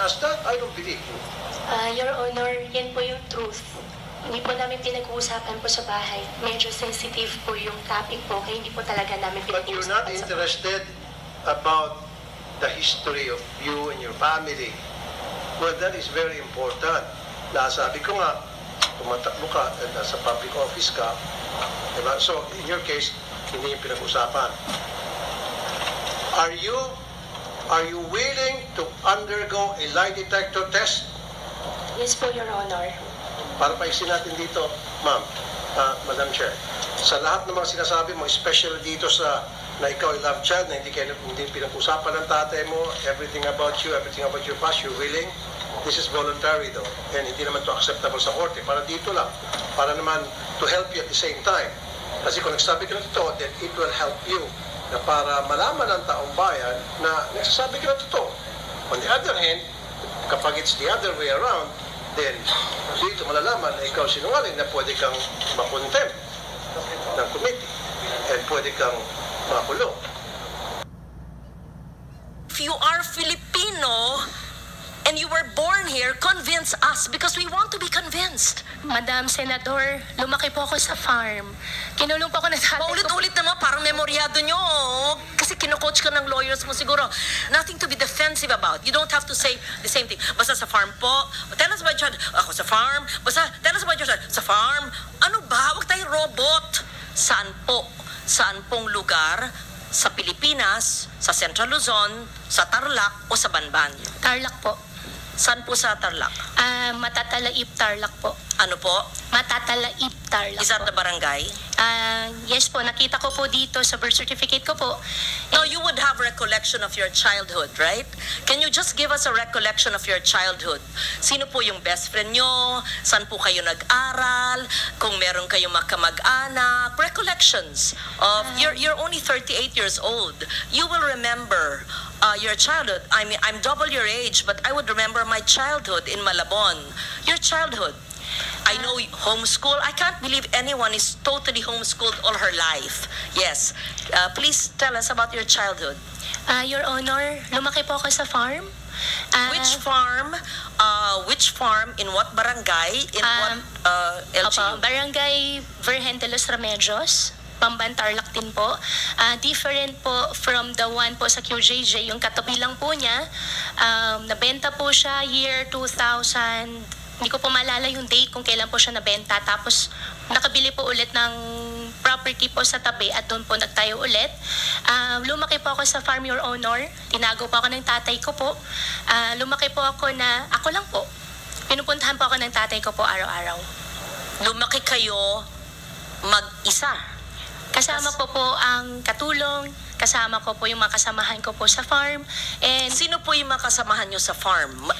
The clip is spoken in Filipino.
ask that? I don't believe you. Ah, Your Honor, yan po yung truth. Hindi po namin pinag-uusapan po sa bahay. Medyo sensitive po yung topic po, kaya hindi po talaga namin But you're not pinag-uusapan sa interested about the history of you and your family. Well, that is very important. Nasabi ko nga, tumatakbo ka, at nasa public office ka, diba? So, in your case, hindi yung pinag-usapan. Are you, are you willing to undergo a lie detector test? Yes po, Your Honor. Para paiksin natin dito, ma'am, ah, Madam Chair, sa lahat ng mga sinasabi mo, especially dito sa na ikaw ay love child, na hindi, kayo, hindi pinag-usapan ng tatay mo, everything about you, everything about your past, you're willing, this is voluntary though, and hindi naman to acceptable sa korte, para dito lang, para naman to help you at the same time. Kasi kung nagsabi ka ng totoo, then it will help you na para malaman ng taong bayan na nagsasabi ka ng totoo. On the other hand, kapag it's the other way around, then dito malalaman na ikaw sinungaling na pwede kang makontempt ng committee and pwede kang makulong. If you are Filipino and you were born here, convince us because we want to be convinced. Madam Senador, lumaki po ako sa farm. Kinulong po ako tatay ko. Paulit-ulit naman, parang memoryado nyo. Kasi kino-coach ka ng lawyers mo siguro. Nothing to be defensive about. You don't have to say the same thing. Basta sa farm po. Tell us about your. Ako sa farm. Basta tell us about your. Sa farm. Ano ba? Huwag tayong robot. Saan po? Saan pong lugar? Sa Pilipinas, sa Central Luzon, sa Tarlac o sa Banban? Tarlac po. Saan po sa Tarlac? Ah, Matatalaib Tarlac po. Ano po? Matatalaib Tarlac Is that po. the barangay? Ah, yes po, nakita ko po dito sa birth certificate ko po. No, you would recollection of your childhood, right? Can you just give us a recollection of your childhood? Sino po yung best friend nyo? Saan po kayo nag-aral? Kung meron kayong makamag-anak? Recollections of, you're, you're only 38 years old. You will remember uh, your childhood. I mean, I'm double your age, but I would remember my childhood in Malabon. Your childhood. I know homeschool. I can't believe anyone is totally homeschooled all her life. Yes. Uh, please tell us about your childhood. Ah, Your Honor, lumaki po ako sa farm. Ah, Which farm? Uh, which farm? In what barangay? In what Um, uh, LGU? Opo, Barangay Virgen de los Remedios. Pamban Tarlac din po. Ah, different po from the one po sa QJJ, yung katabi lang po niya. Um, nabenta po siya year 2000, hindi ko po maalala yung date kung kailan po siya nabenta. Tapos nakabili po ulit ng property po sa tabi at doon po nagtayo ulit. Ah, lumaki po ako sa farm your honor. Tinago po ako ng tatay ko po. Ah, lumaki po ako na, ako lang po. Pinupuntahan po ako ng tatay ko po araw-araw. Lumaki kayo mag-isa. Kasama ko po ang katulong, kasama ko po yung mga kasamahan ko po sa farm, and Sino po yung mga kasamahan nyo sa farm?